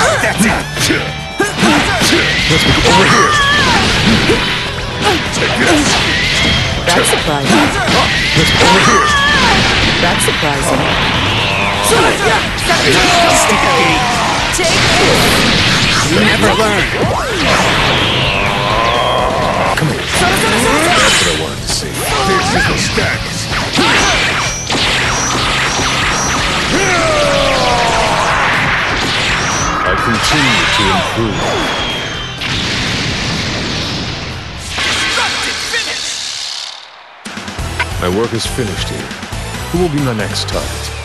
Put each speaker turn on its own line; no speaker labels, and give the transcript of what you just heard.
That's it.
Let's begin over here.
Take this.
That's surprising.
Let's begin over here.
That's surprising. Take this.
You never learn.
Come here. That's what I wanted continue to improve. My work is finished here. Who will be my next target?